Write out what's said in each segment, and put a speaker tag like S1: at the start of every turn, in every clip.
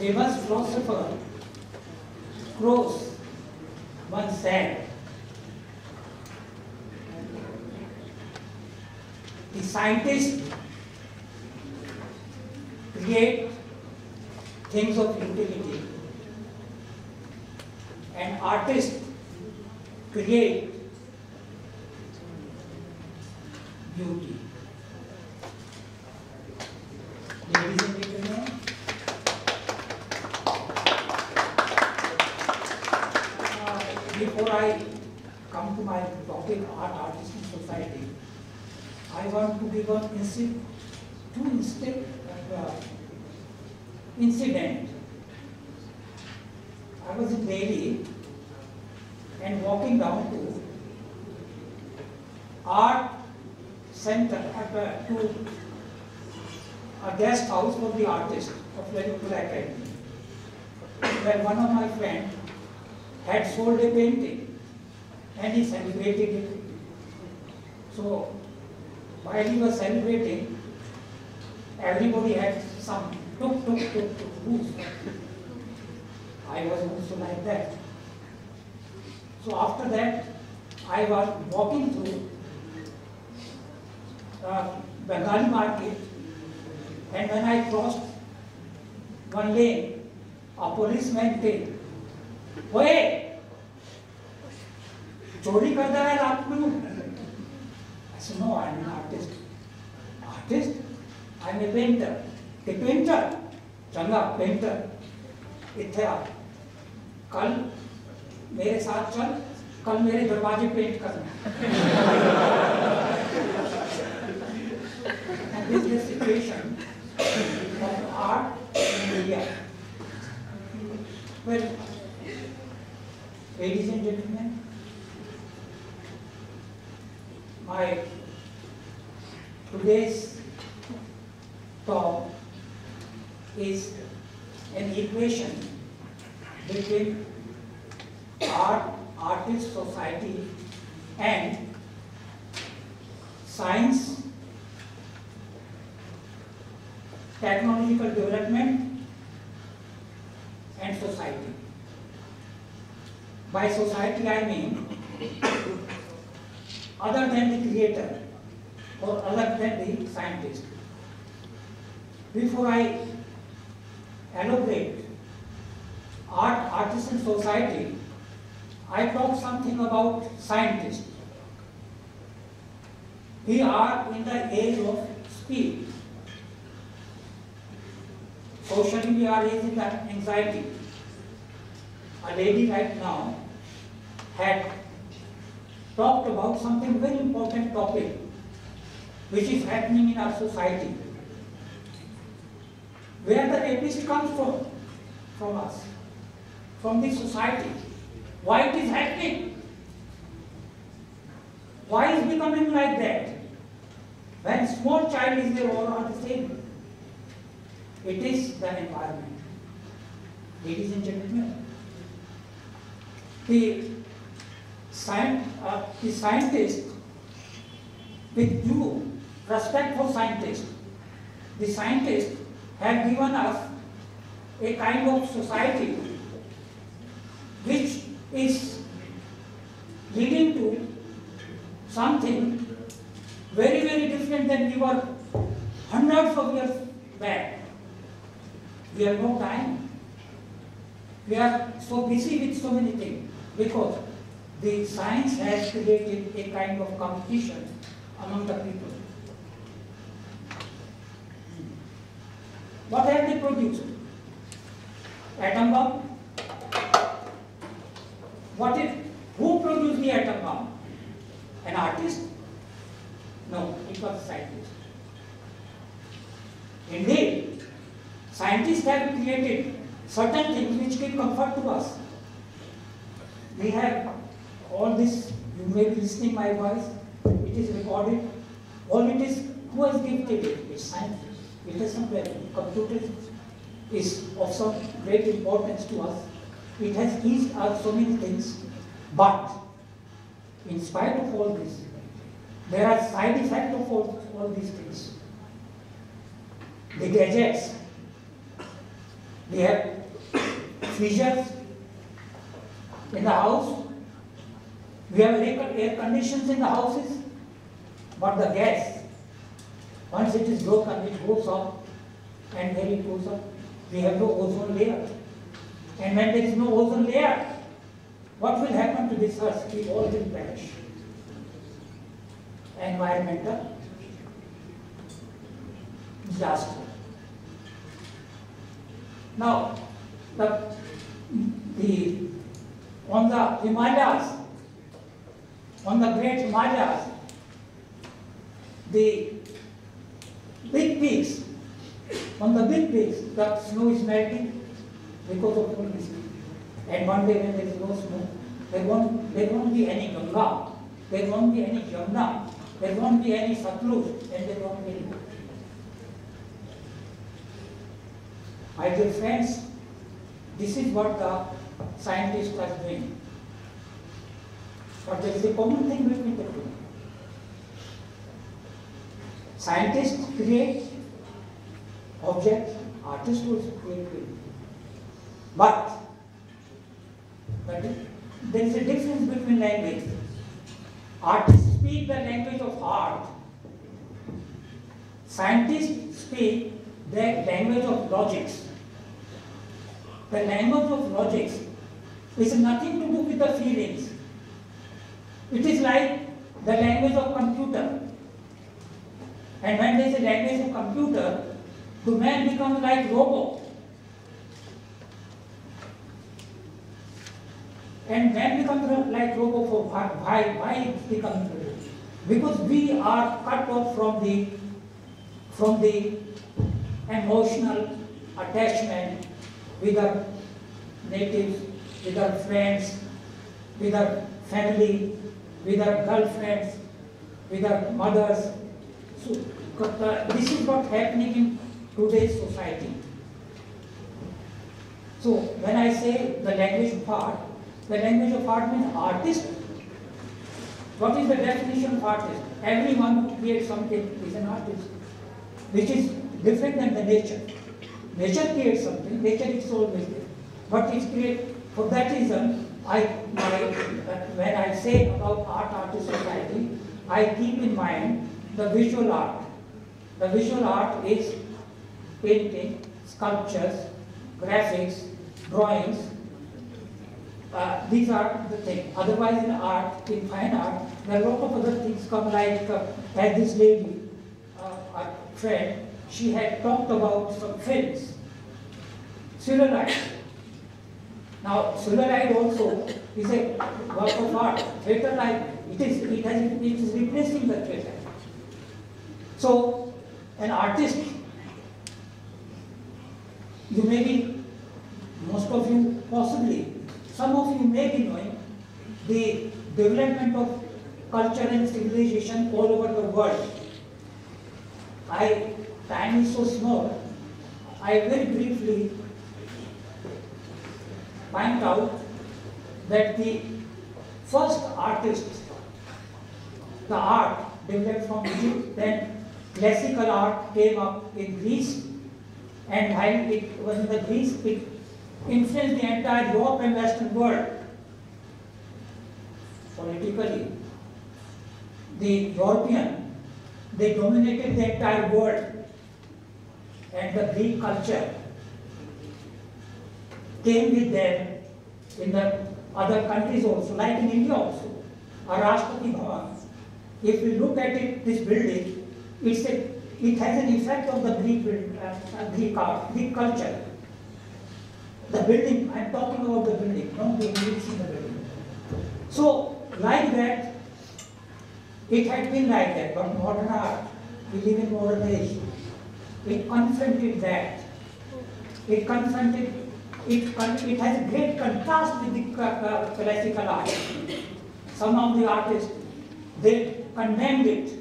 S1: famous philosopher Croce once said, the scientists create things of utility and artists create beauty. Ladies and gentlemen, uh, before I come to my topic, art, artists and society, I want to give an inci- two insta- uh, incident. I was in Delhi and walking down to art center at, to a guest house for the artist of Lalipur Academy. Where one of my friends had sold a painting and he celebrated it. So while he was celebrating, everybody had some tuk tuk. I was also like that. So after that, I was walking through uh Bengali market and when I crossed one lane, a policeman said, Hey! चोरी करता है रात को no I am artist artist artist am a painter ते painter चंगा painter इथे आ कल मेरे साथ चल, कल मेरे दरवाजे पेंट करना situation art India well ladies and gentleman my today's top society, and science, technological development, and society. By society, I mean other than the creator or other than the scientist. Before I elaborate art, artists, and society, I talk something about scientists. We are in the age of speed. Socially, we are in the anxiety. A lady right now had talked about something very important topic which is happening in our society. Where the rapist comes from? From us, from this society. Why it is happening? Why is becoming like that? When small child is there, all are the same. It is the environment. Ladies and gentlemen, the, scient, uh, the scientist, with due respect for scientists, the scientists have given us a kind of society which is leading to something very, very different than we were hundreds of years back. We have no time. We are so busy with so many things because the science has created a kind of competition among the people. What have they produced? Atom bomb? What is, who produced the atom bomb? An artist? No, it was a scientist. Indeed, scientists have created certain things which give comfort to us. We have all this, you may be listening my voice, it is recorded. All it is, who has gifted it? It's science. It has some value. Computer is of some great importance to us. It has eased us so many things. But, in spite of all this, there are side effects of all, all these things. The gadgets, We have fissures in the house. We have air air conditions in the houses, but the gas, once it is broken, it goes up, and when it goes up, we have no ozone layer. And when there is no ozone layer, what will happen to this earth? It all will perish. Environmental disaster. Now, the, the, on the Himalayas, on the great Himalayas, the big peaks, on the big peaks, the snow is melting because of this. And one day when there is no snow, there won't, there won't be any Ganga, there won't be any Jamna, there won't be any Satluj, and there won't be any My dear friends, this is what the scientists are doing. But there is a common thing between the two. Scientists create objects, artists also create. But, but there is a difference between language. Artists speak the language of art. Scientists speak the language of logics. The language of logics is nothing to do with the feelings. It is like the language of computer. And when there is a language of computer, the man becomes like robot. And man becomes like robot why? Why becomes Because we are cut off from the from the emotional attachment with our natives, with our friends, with our family, with our girlfriends, with our mothers. So, this is what's happening in today's society. So when I say the language of art, the language of art means artist. What is the definition of artist? Everyone who creates something is an artist, which is different than the nature. Nature creates something, nature is always there. But it's create, for that reason, I, my, when I say about art, artist society, I keep in mind the visual art. The visual art is painting, sculptures, graphics, drawings. Uh, these are the things. Otherwise in art, in fine art, there are a lot of other things come like, uh, as this lady, uh, a friend, she had talked about some films. Celluloid. Now, celluloid also is a work of art. Theatre like it is, it has, it is replacing the theatre. So, an artist, you may be, most of you possibly, some of you may be knowing the development of culture and civilization all over the world. I time is so small, I very briefly point out that the first artist, the art developed from Egypt, then classical art came up in Greece, and while it was in the Greece, it influenced the entire Europe and Western world politically. The European, they dominated the entire world and the Greek culture came with them in the other countries also, like in India also. Our Rashtrapati Bhavan, if we look at it, this building, it's a, it has an effect of the Greek, uh, Greek art, Greek culture. The building, I'm talking about the building, not the buildings in the building. So, like that, it had been like that, but modern art, we live in modern age. It confronted that. It confronted, it, it has great contrast with the uh, classical art. Some of the artists, they condemned it.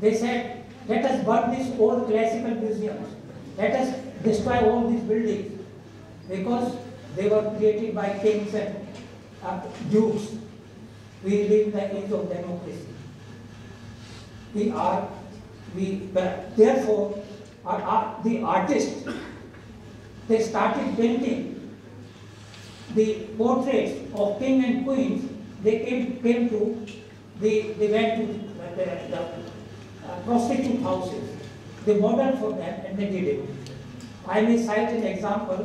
S1: They said, let us burn these old classical museums. Let us destroy all these buildings. Because they were created by kings and uh, dukes. We live in the age of democracy. We are, we, therefore, the artists, they started painting the portraits of king and queens. They came, came to, the, they went to the, the uh, prostitute houses. They modeled for them and they did it. I may cite an example.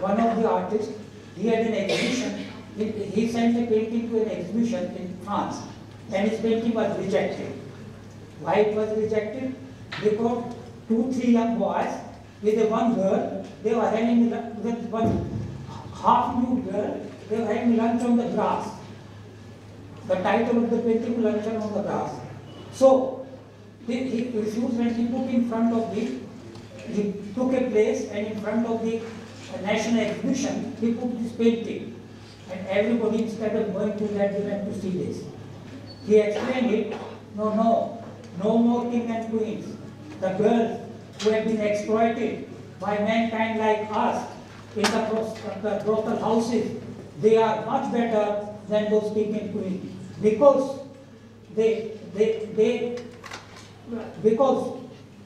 S1: One of the artists, he had an exhibition. He, he sent a painting to an exhibition in France and his painting was rejected. Why it was rejected? Because two, three young boys with a one girl, they were having with one half nude girl, they were having lunch on the grass. The title of the painting, Lunch on the Grass. So, he, refused and he put in front of the, he took a place and in front of the national exhibition, he put this painting. And everybody, instead of going to that, they went to see this. He explained it, no, no, no more king and queens. The girls who have been exploited by mankind like us in the brothel houses, they are much better than those king and queens because they, they, they, because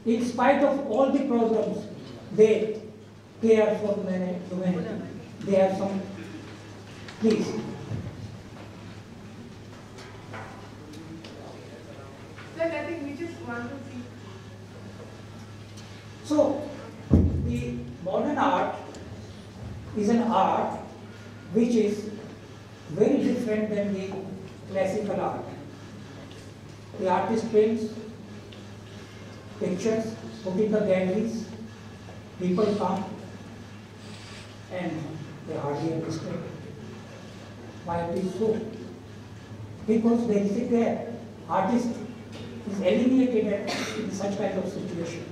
S1: in spite of all the problems, they care for humanity. They have some, please.
S2: Sir, I think we just want to see.
S1: So, the modern art is an art which is very different than the classical art. The artist paints pictures, put in the galleries, people come and they hardly understand why it is so. Because there is a gap. Artist is eliminated in such kind of situation.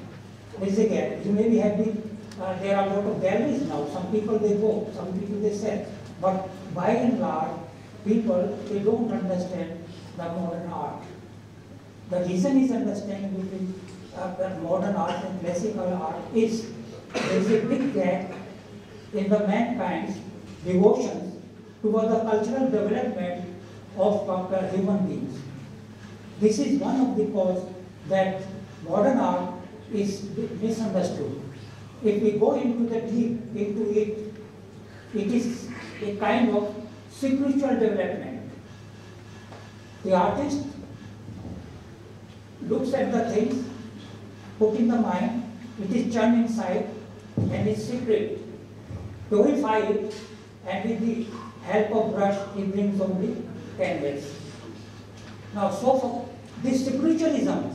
S1: There is a gap. You may be having, uh, there are a lot of galleries now. Some people they go, some people they sell. But by and large, people, they don't understand the modern art. The reason is understanding between uh, modern art and classical art is there is a big gap in the mankind's devotion toward the cultural development of human beings. This is one of the cause that modern art is misunderstood. If we go into the deep into it, it is a kind of spiritual development. The artist looks at the things, put in the mind, it is churned inside, and is secret. Purify it, and with the help of brush, he brings on the canvas. Now, so for this spiritualism,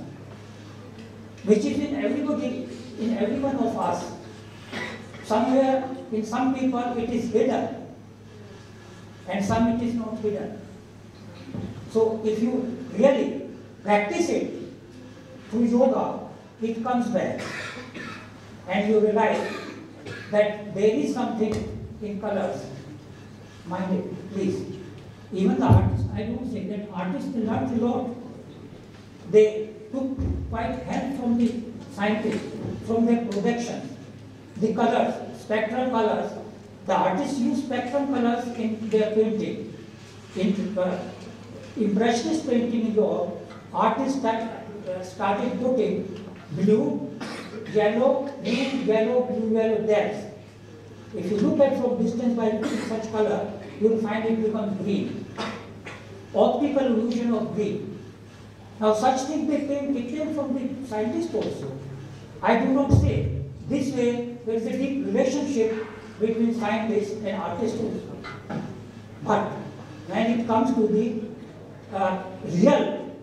S1: which is in everybody, in every one of us, somewhere in some people it is hidden, and some it is not hidden. So if you really practice it through yoga, it comes back. And you realize that there is something in colors. Mind it, please. Even the artists, I don't say that artists learned a lot. They took quite help from the scientists, from their projections. The colors, spectral colors, the artists use spectrum colors in their painting. In uh, Impressionist painting in Europe, artists start, uh, started putting blue, yellow, blue, yellow, blue, yellow depths. If you look at from distance by such color, you will find it become green. Optical illusion of green. Now such thing they came, it came from the scientists also. I do not say. This way, there is a deep relationship between scientists and artists also. But when it comes to the uh, real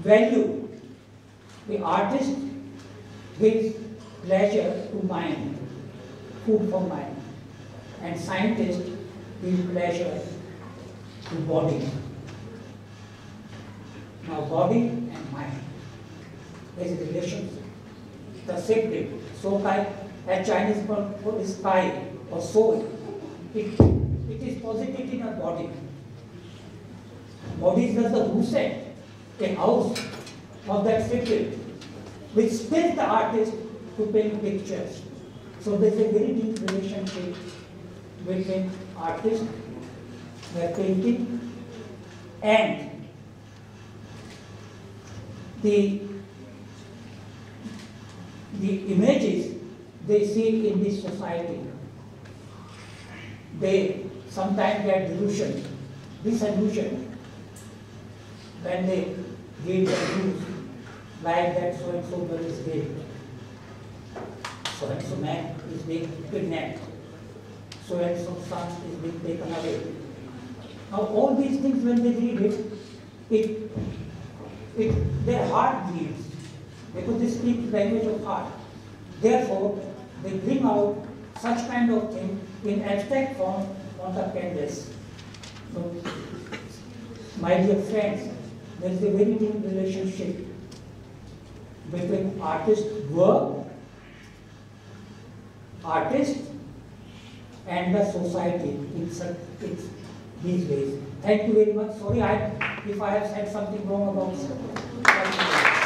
S1: value, the artist gives pleasure to mind, food for mind, and scientist gives pleasure to body. Now body and mind, there is a relationship. The sacred, so by a Chinese word for sky or soul. It, it is posited in a body. Body is just the rooset, a house of that spirit, which spins the artist to paint pictures. So there's a very deep relationship between artist, their painting, and the, the images they see in this society. They sometimes get delusion, disillusion, when they read the news like that so and so girl is dead, so and so man is being kidnapped, so and so son is being taken away. Now all these things when they read it, it, it their heart bleeds because they speak language of heart. Therefore, they bring out such kind of thing in abstract form on the canvas. So, my dear friends, there is a very deep relationship between artist work, artist, and the society in in these ways. Thank you very much. Sorry I, if I have said something wrong about